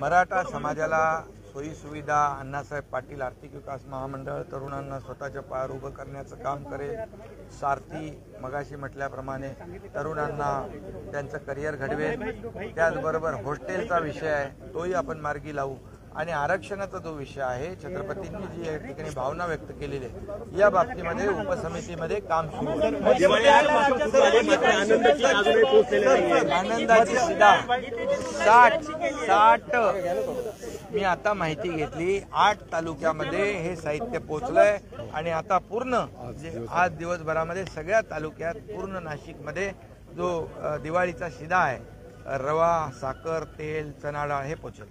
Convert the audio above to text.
मराठा समाजाला सोयी सुविधा अण्णासाहेब पाटील आर्थिक विकास महामंडळ तरुणांना स्वतःच्या पायावर उभं करण्याचं काम करेल सारथी मगाशी म्हटल्याप्रमाणे तरुणांना त्यांचं करिअर घडवेल. त्याचबरोबर हॉस्टेलचा विषय आहे तोही आपण मार्गी लावू. आणि आरक्षणाचा जो विषय आहे छत्रपतींनी जी या ठिकाणी भावना व्यक्त केलेली आहे या बाबतीमध्ये उपसमितीमध्ये काम सुरू आनंदाची शिदा साठ साठ मी आता माहिती घेतली आठ तालुक्यामध्ये हे साहित्य पोहोचलंय आणि आता पूर्ण आज दिवसभरामध्ये सगळ्या तालुक्यात पूर्ण नाशिकमध्ये जो दिवाळीचा शिदा आहे रवा साखर तेल चणा डाळ हे पोहोचेल